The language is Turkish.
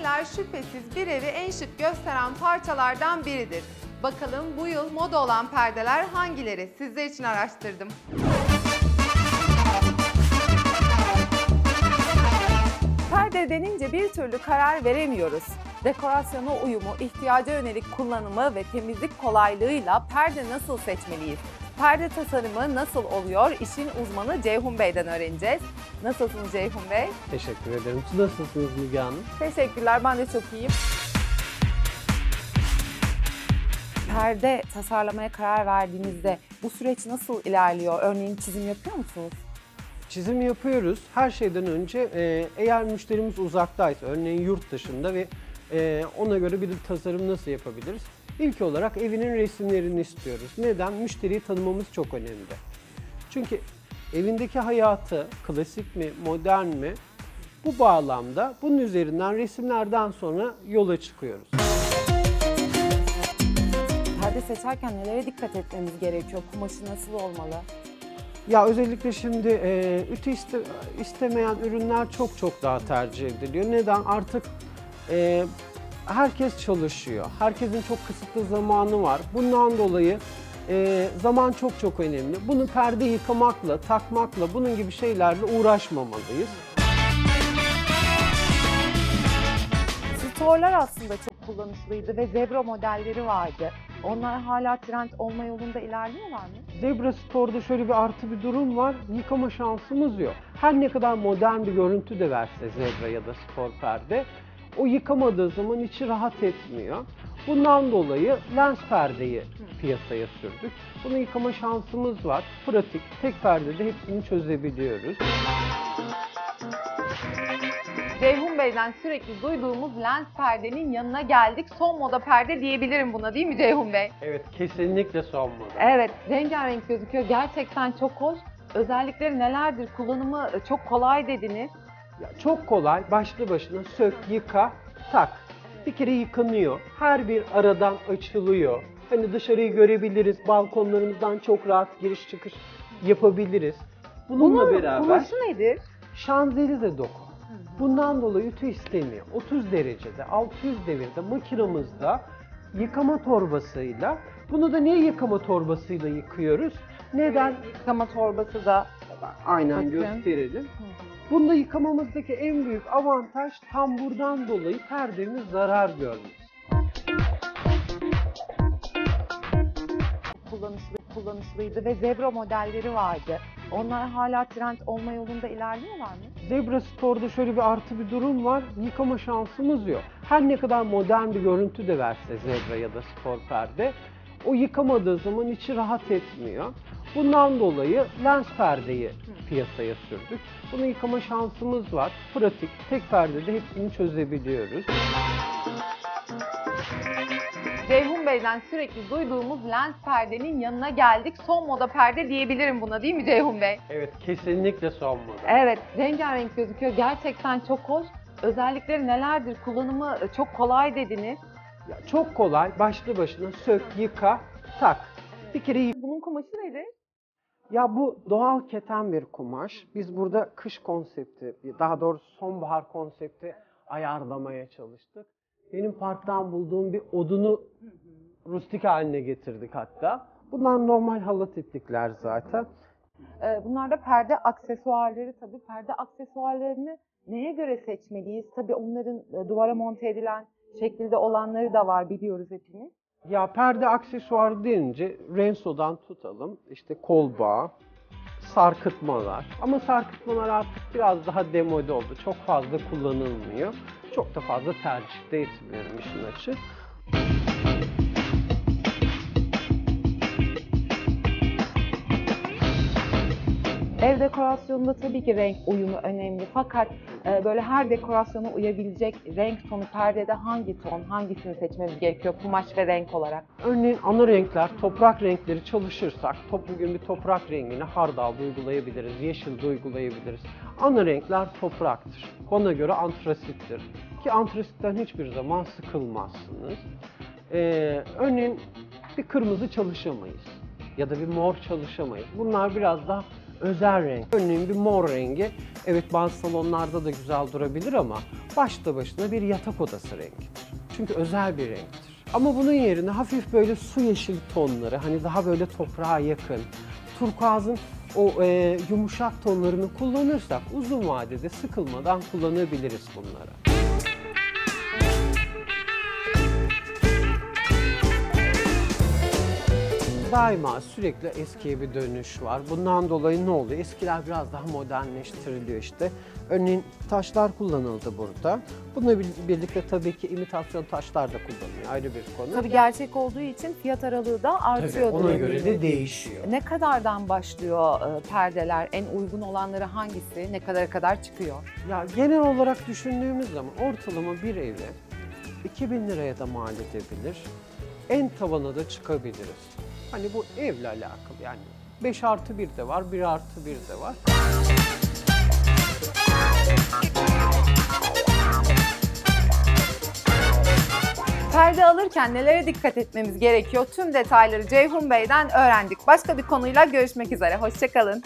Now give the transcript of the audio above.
perdeler şüphesiz bir evi en şık gösteren parçalardan biridir. Bakalım bu yıl moda olan perdeler hangileri? Sizler için araştırdım. Perde denince bir türlü karar veremiyoruz. Dekorasyona uyumu, ihtiyaca yönelik kullanımı ve temizlik kolaylığıyla perde nasıl seçmeliyiz? Perde tasarımı nasıl oluyor? İşin uzmanı Ceyhun Bey'den öğreneceğiz. Nasılsınız Ceyhun Bey? Teşekkür ederim. Siz nasılsınız Müge Hanım? Teşekkürler, ben de çok iyiyim. Perde tasarlamaya karar verdiğinizde bu süreç nasıl ilerliyor? Örneğin çizim yapıyor musunuz? Çizim yapıyoruz. Her şeyden önce e, eğer müşterimiz uzaktaysa, örneğin yurt dışında ve e, ona göre bir tasarım nasıl yapabiliriz? İlk olarak evinin resimlerini istiyoruz. Neden? Müşteriyi tanımamız çok önemli. Çünkü evindeki hayatı klasik mi, modern mi? Bu bağlamda bunun üzerinden resimlerden sonra yola çıkıyoruz. Perde seçerken nelere dikkat etmemiz gerekiyor? Kumaşı nasıl olmalı? Ya özellikle şimdi e, ütü iste, istemeyen ürünler çok çok daha tercih ediliyor. Neden? Artık e, herkes çalışıyor. Herkesin çok kısıtlı zamanı var. Bundan dolayı e, zaman çok çok önemli. Bunu perde yıkamakla, takmakla, bunun gibi şeylerle uğraşmamalıyız. Storlar aslında çok kullanışlıydı ve zebra modelleri vardı. Onlar hala trend olma yolunda ilerliyorlar mı? Zebra Store'da şöyle bir artı bir durum var. Yıkama şansımız yok. Her ne kadar modern bir görüntü de verse Zebra ya da spor perde, o yıkamadığı zaman içi rahat etmiyor. Bundan dolayı lens perdeyi piyasaya sürdük. Bunu yıkama şansımız var. Pratik, tek perdede hepsini çözebiliyoruz. Ceyhun Bey'den sürekli duyduğumuz lens perdenin yanına geldik. Son moda perde diyebilirim buna değil mi Ceyhun Bey? Evet, kesinlikle son model. Evet, rengarenk gözüküyor. Gerçekten çok hoş. Özellikleri nelerdir? Kullanımı çok kolay dediniz. Ya çok kolay, başlı başına sök, yıka, tak. Bir kere yıkanıyor. Her bir aradan açılıyor. Hani dışarıyı görebiliriz, balkonlarımızdan çok rahat giriş çıkış yapabiliriz. Bununla Bunun beraber kumaşı nedir? şanzelize doku. Bundan dolayı ütü istemiyor. 30 derecede, 600 devirde makinamızda yıkama torbasıyla, bunu da niye yıkama torbasıyla yıkıyoruz? Neden? Yıkama torbası da Aynen Bakın. gösterelim. Bunda yıkamamızdaki en büyük avantaj tam buradan dolayı perdemiz zarar görmez. kullanışlı, kullanışlıydı ve zebra modelleri vardı. Onlar hala trend olma yolunda ilerliyorlar mı? Zebra Store'da şöyle bir artı bir durum var. Yıkama şansımız yok. Her ne kadar modern bir görüntü de verse Zebra ya da spor perde, o yıkamadığı zaman içi rahat etmiyor. Bundan dolayı lens perdeyi piyasaya sürdük. Bunu yıkama şansımız var. Pratik, tek perdede hepsini çözebiliyoruz. Ceyhun Bey'den sürekli duyduğumuz lens perdenin yanına geldik. Son moda perde diyebilirim buna değil mi Ceyhun Bey? Evet, kesinlikle son model. Evet, rengarenk gözüküyor. Gerçekten çok hoş. Özellikleri nelerdir? Kullanımı çok kolay dediniz. Ya çok kolay, başlı başına sök, yıka, tak. Bir kere yık- Bunun kumaşı nedir? Ya bu doğal keten bir kumaş. Biz burada kış konsepti, daha doğrusu sonbahar konsepti ayarlamaya çalıştık. Benim parktan bulduğum bir odunu rustik haline getirdik hatta. Bunlar normal halat iplikler zaten. Ee, bunlar da perde aksesuarları tabii. Perde aksesuarlarını neye göre seçmeliyiz? Tabii onların e, duvara monte edilen şekilde olanları da var biliyoruz hepimiz. Ya perde aksesuar deyince Renso'dan tutalım. İşte kol bağı, sarkıtmalar. Ama sarkıtmalar artık biraz daha demode oldu. Çok fazla kullanılmıyor. Çok da fazla tercih de etmiyorum işin açık. Ev dekorasyonunda tabii ki renk uyumu önemli. Fakat e, böyle her dekorasyona uyabilecek renk tonu perdede hangi ton, hangisini seçmemiz gerekiyor kumaş ve renk olarak? Örneğin ana renkler, toprak renkleri çalışırsak, bugün bir toprak rengini hardalda uygulayabiliriz, yeşilde uygulayabiliriz. Ana renkler topraktır. Bana göre antrasittir. Ki antrasitten hiçbir zaman sıkılmazsınız. Ee, örneğin bir kırmızı çalışamayız. Ya da bir mor çalışamayız. Bunlar biraz daha özel renk. Örneğin bir mor rengi, evet bazı salonlarda da güzel durabilir ama başta başına bir yatak odası rengidir. Çünkü özel bir renktir. Ama bunun yerine hafif böyle su yeşil tonları, hani daha böyle toprağa yakın, turkuazın o e, yumuşak tonlarını kullanırsak uzun vadede sıkılmadan kullanabiliriz bunları. Daima sürekli eskiye bir dönüş var. Bundan dolayı ne oluyor? Eskiler biraz daha modernleştiriliyor işte. Örneğin taşlar kullanıldı burada. Bununla bir- birlikte tabii ki imitasyon taşlar da kullanılıyor. Ayrı bir konu. Tabii gerçek olduğu için fiyat aralığı da Tabii, artıyor. ona göre de değişiyor. Ne kadardan başlıyor e, perdeler? En uygun olanları hangisi? Ne kadara kadar çıkıyor? Ya genel olarak düşündüğümüz zaman ortalama bir evi 2000 liraya da mal edebilir. En tavana da çıkabiliriz. Hani bu evle alakalı yani 5 artı 1 de var, 1 artı 1 de var. Perde alırken nelere dikkat etmemiz gerekiyor? Tüm detayları Ceyhun Bey'den öğrendik. Başka bir konuyla görüşmek üzere. Hoşçakalın.